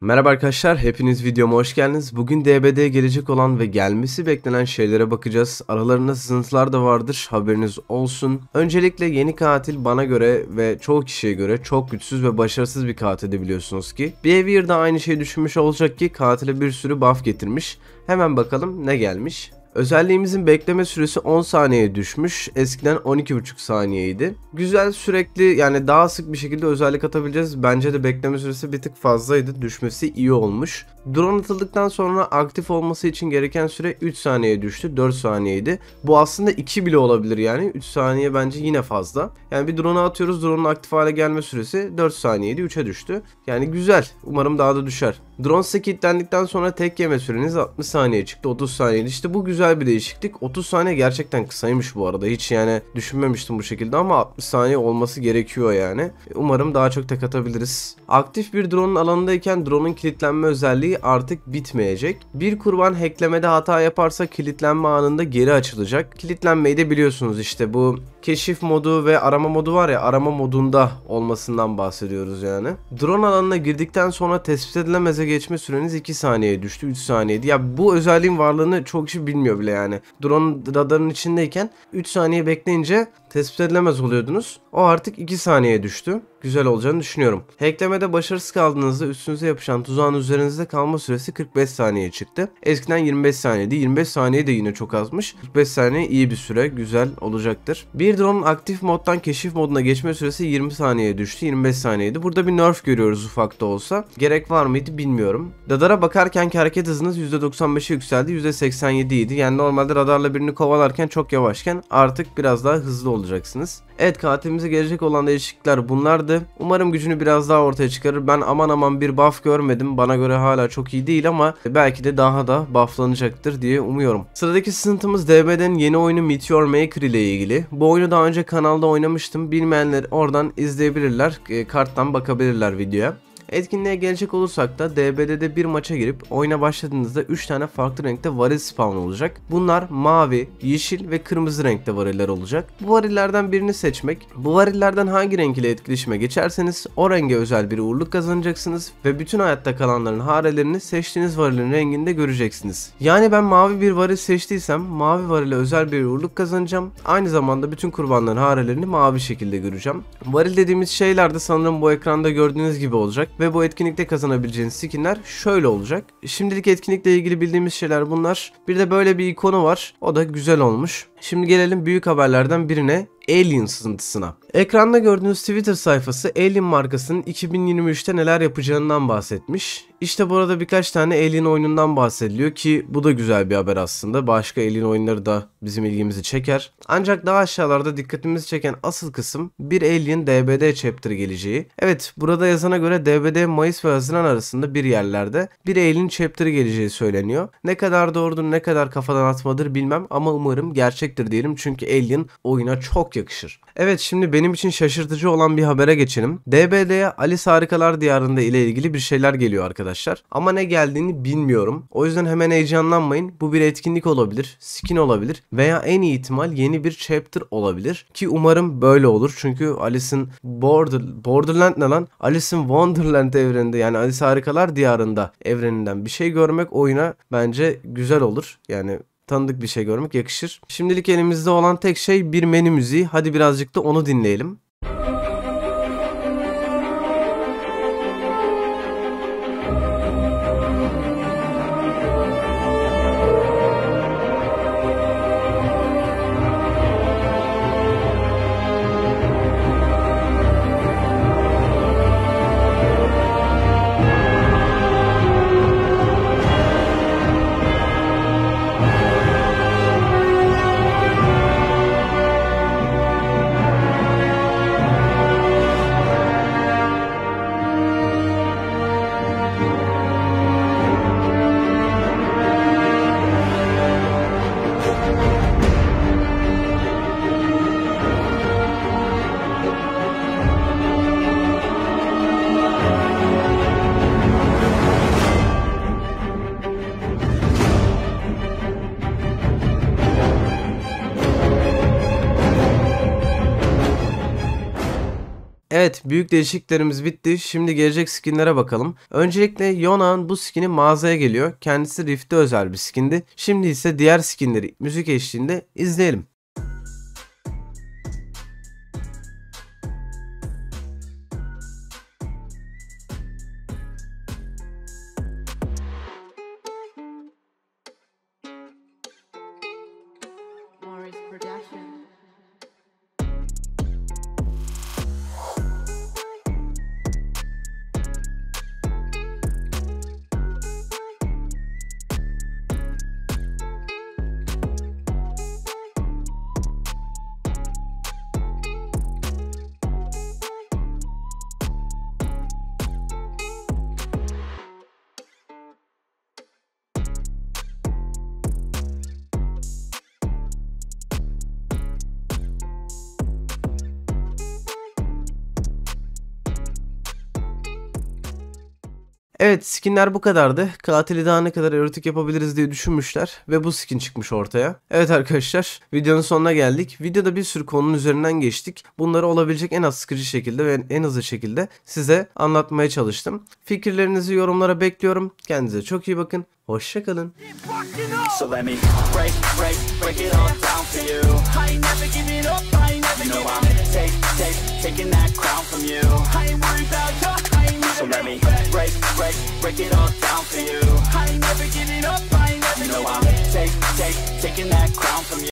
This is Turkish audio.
Merhaba arkadaşlar, hepiniz videoma hoş geldiniz. Bugün DBD'ye gelecek olan ve gelmesi beklenen şeylere bakacağız. Aralarında sızıntılar da vardır, haberiniz olsun. Öncelikle yeni katil bana göre ve çoğu kişiye göre çok güçsüz ve başarısız bir katildi biliyorsunuz ki. Behavior da aynı şeyi düşünmüş olacak ki katile bir sürü buff getirmiş. Hemen bakalım ne gelmiş. Özelliğimizin bekleme süresi 10 saniyeye düşmüş. Eskiden 12,5 saniyeydi. Güzel sürekli yani daha sık bir şekilde özellik atabileceğiz. Bence de bekleme süresi bir tık fazlaydı. Düşmesi iyi olmuş. Drone atıldıktan sonra aktif olması için gereken süre 3 saniyeye düştü. 4 saniyeydi. Bu aslında 2 bile olabilir yani. 3 saniye bence yine fazla. Yani bir drone'a atıyoruz. Drone'un aktif hale gelme süresi 4 saniyeydi. 3'e düştü. Yani güzel. Umarım daha da düşer. Drone size kilitlendikten sonra tek yeme süreniz 60 saniye çıktı. 30 saniyeydi. İşte bu güzel bir değişiklik. 30 saniye gerçekten kısaymış bu arada. Hiç yani düşünmemiştim bu şekilde ama 60 saniye olması gerekiyor yani. Umarım daha çok tek atabiliriz. Aktif bir drone'un alanındayken drone'un kilitlenme özelliği artık bitmeyecek. Bir kurban hacklemede hata yaparsa kilitlenme anında geri açılacak. Kilitlenmeyi de biliyorsunuz işte bu keşif modu ve arama modu var ya arama modunda olmasından bahsediyoruz yani. Drone alanına girdikten sonra tespit edilemeze geçme süreniz 2 saniyeye düştü 3 saniyeydi. Ya bu özelliğin varlığını çok kişi bilmiyor bile yani. Drone radarın içindeyken 3 saniye bekleyince tespit edilemez oluyordunuz. O artık 2 saniyeye düştü. Güzel olacağını düşünüyorum. Hacklemede başarısız kaldığınızda üstünüze yapışan tuzağın üzerinizde kalma süresi 45 saniye çıktı. Eskiden 25 saniyeydi. 25 saniye de yine çok azmış. 45 saniye iyi bir süre. Güzel olacaktır. Bir drone'un aktif moddan keşif moduna geçme süresi 20 saniyeye düştü. 25 saniyeydi. Burada bir nerf görüyoruz ufak da olsa. Gerek var mıydı bilmiyorum. Radara bakarkenki hareket hızınız %95'e yükseldi. %87 idi. Yani normalde radarla birini kovalarken çok yavaşken artık biraz daha hızlı olacaksınız. Evet katilimize gelecek olan değişiklikler bunlardı. Umarım gücünü biraz daha ortaya çıkarır. Ben aman aman bir buff görmedim. Bana göre hala çok iyi değil ama belki de daha da bufflanacaktır diye umuyorum. Sıradaki sızıntımız DB'den yeni oyunu Meteor Maker ile ilgili. Bu oyunu daha önce kanalda oynamıştım. Bilmeyenler oradan izleyebilirler. Karttan bakabilirler videoya. Etkinliğe gelecek olursak da DBD'de bir maça girip oyuna başladığınızda 3 tane farklı renkte varil spawn olacak. Bunlar mavi, yeşil ve kırmızı renkte variller olacak. Bu varillerden birini seçmek, bu varillerden hangi renk ile etkileşime geçerseniz o renge özel bir uğurluk kazanacaksınız ve bütün hayatta kalanların harelerini seçtiğiniz varilin renginde göreceksiniz. Yani ben mavi bir varil seçtiysem mavi varile özel bir uğurluk kazanacağım. Aynı zamanda bütün kurbanların harelerini mavi şekilde göreceğim. Varil dediğimiz şeyler de sanırım bu ekranda gördüğünüz gibi olacak ve bu etkinlikte kazanabileceğiniz skinler şöyle olacak. Şimdilik etkinlikle ilgili bildiğimiz şeyler bunlar. Bir de böyle bir ikonu var. O da güzel olmuş. Şimdi gelelim büyük haberlerden birine Alien sızıntısına. Ekranda gördüğünüz Twitter sayfası Alien markasının 2023'te neler yapacağından bahsetmiş. İşte burada birkaç tane Alien oyunundan bahsediliyor ki bu da güzel bir haber aslında. Başka Alien oyunları da bizim ilgimizi çeker. Ancak daha aşağılarda dikkatimizi çeken asıl kısım bir Alien DBD chapter geleceği. Evet burada yazana göre DBD Mayıs ve Haziran arasında bir yerlerde bir Alien chapter geleceği söyleniyor. Ne kadar doğrudur ne kadar kafadan atmadır bilmem ama umarım gerçektir diyelim çünkü Alien oyuna çok yakışır. Evet şimdi benim için şaşırtıcı olan bir habere geçelim. DBD'ye Alice Harikalar Diyarında ile ilgili bir şeyler geliyor arkadaşlar. Ama ne geldiğini bilmiyorum. O yüzden hemen heyecanlanmayın. Bu bir etkinlik olabilir, skin olabilir veya en iyi ihtimal yeni bir chapter olabilir. Ki umarım böyle olur. Çünkü Alice'in Border, Borderland ne lan? Alice'in Wonderland evreninde yani Alice Harikalar Diyarında evreninden bir şey görmek oyuna bence güzel olur. Yani tanıdık bir şey görmek yakışır. Şimdilik elimizde olan tek şey bir menü müziği. Hadi birazcık da onu dinleyelim. Evet büyük değişikliklerimiz bitti. Şimdi gelecek skinlere bakalım. Öncelikle Yona'nın bu skini mağazaya geliyor. Kendisi Rift'e özel bir skindi. Şimdi ise diğer skinleri müzik eşliğinde izleyelim. Evet skinler bu kadardı. Katili daha ne kadar erotik yapabiliriz diye düşünmüşler ve bu skin çıkmış ortaya. Evet arkadaşlar videonun sonuna geldik. Videoda bir sürü konunun üzerinden geçtik. Bunları olabilecek en az sıkıcı şekilde ve en hızlı şekilde size anlatmaya çalıştım. Fikirlerinizi yorumlara bekliyorum. Kendinize çok iyi bakın. Hoşçakalın. So I'm take, take, taking that crown from you. I ain't worried about you, I ain't So let me break, break, break it all down for you. I ain't never giving up, I ain't never you know I'm take, take, taking that crown from you.